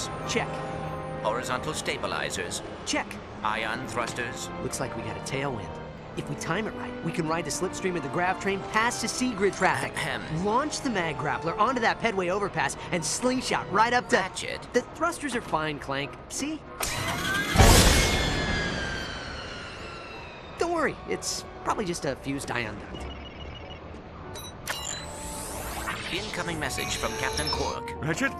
thrusters. Check. Horizontal stabilizers. Check. Ion thrusters. Looks like we got a tailwind. If we time it right, we can ride the slipstream of the grav train past the sea grid traffic. Ahem. Launch the mag grappler onto that pedway overpass and slingshot right up to. That's it. The thrusters are fine, Clank. See? Don't worry, it's probably just a fused ion duct. Incoming message from Captain Quark. Ratchet?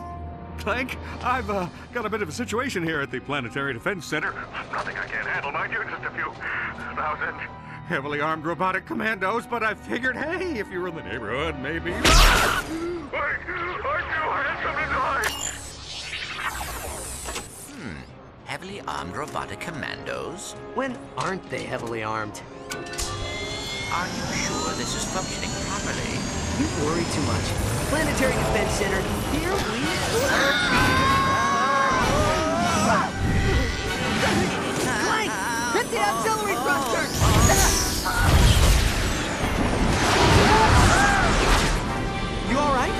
Clank? I've uh, got a bit of a situation here at the Planetary Defense Center. Nothing I can't handle, mind you. Just a few thousand heavily armed robotic commandos, but I figured, hey, if you were in the neighborhood, maybe. Wait! Aren't you handsome to die? Heavily armed robotic commandos? When aren't they heavily armed? Are you sure this is functioning properly? You worry too much. Planetary Defense Center, here we Clank! Hit the auxiliary thruster! You all right?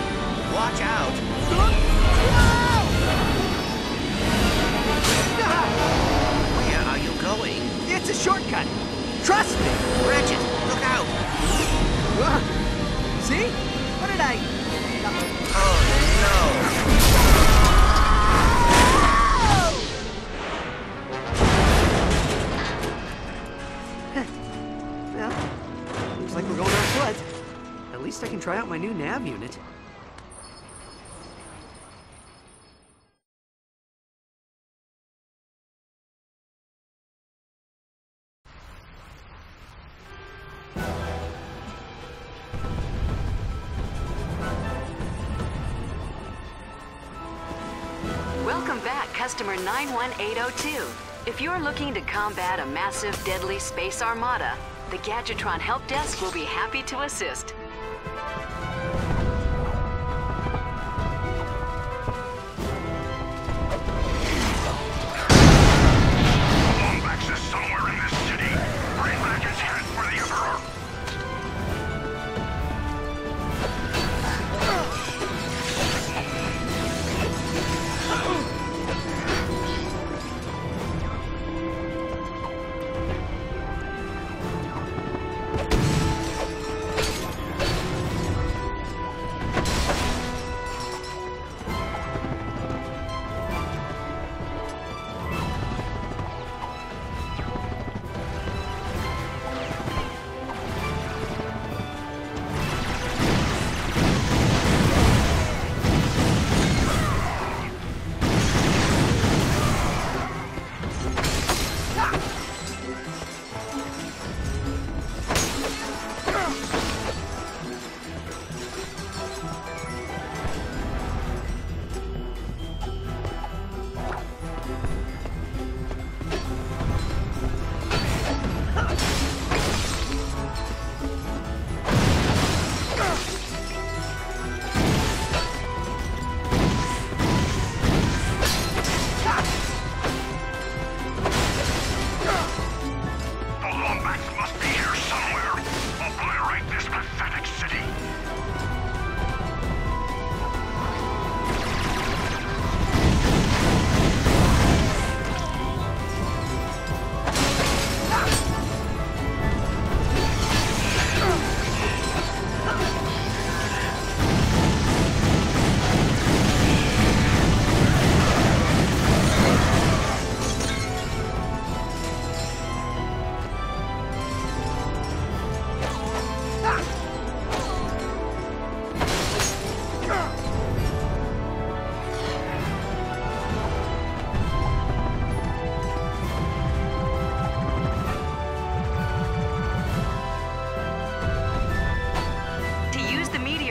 Watch out! Where are you going? It's a shortcut. Trust me. Ratchet, look out! Uh, foot. At least I can try out my new nav unit. Welcome back, customer 91802. If you're looking to combat a massive, deadly space armada, the Gadgetron Help Desk will be happy to assist.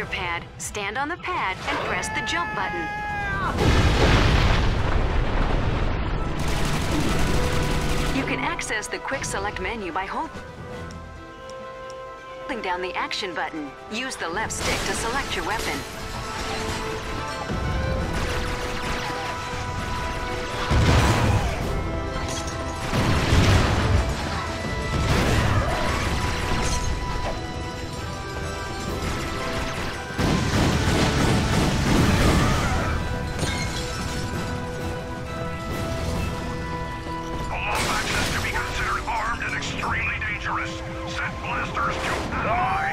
Pad, stand on the pad and press the jump button. You can access the quick select menu by holding down the action button. Use the left stick to select your weapon. dangerous. Set blasters to... Ah!